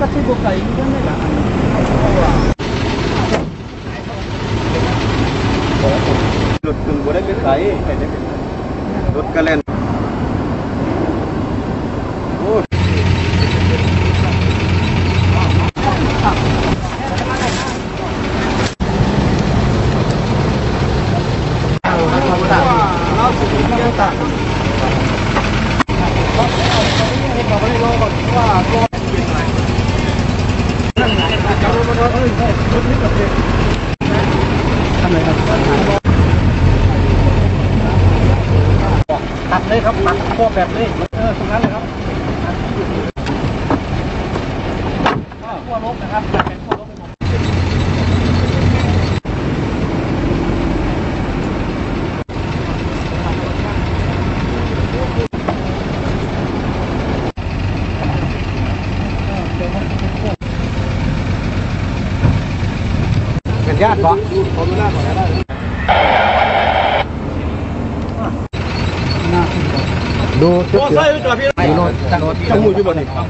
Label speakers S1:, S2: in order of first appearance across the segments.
S1: 똑같이 볼까 이거는 안รถตึงบ่ได้เป็นได้รถกระเล่นเราสุดยอด
S2: ต่าง ตัดเลยครับตัดพวกแบบนี้เออตรงนั้นเลยครับขั้วลบนะครับเป็นขั้วลบ ไปหมด
S1: เป็นญาติบ่ผมไม่น่าขอได้
S3: ดูจุด
S1: โอ้
S3: เสีย
S1: ใส่จอดพี่
S3: ดูรถ
S1: จมูกอยู่บ่นี่
S3: ครับ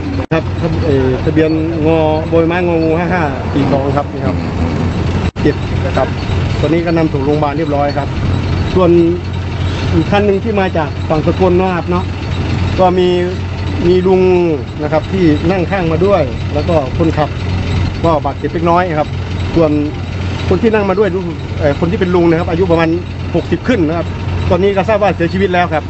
S3: ทะเอ่อทะเบียนงอบอยไม้งองูห้าห้าสี่สองครับนี่ครับเจ็ดครับตอนนี้ก็นำส่งโรงพยาบาลเรียบร้อยครับ ส่วนอีกท่านหนึ่งที่มาจากฝั่งสกลเนาะครับเนาะก็มีมีลุงนะครับที่นั่งข้างมาด้วย แล้วก็คนขับก็บาดเจ็บเล็กน้อยครับ ส่วน คนที่นั่งมาด้วยรู้เอ่อคนที่เป็นลุงนะครับ อายุประมาณ 60 ขึ้นนะครับ ตอนนี้ก็ทราบว่าเสียชีวิตแล้วครับ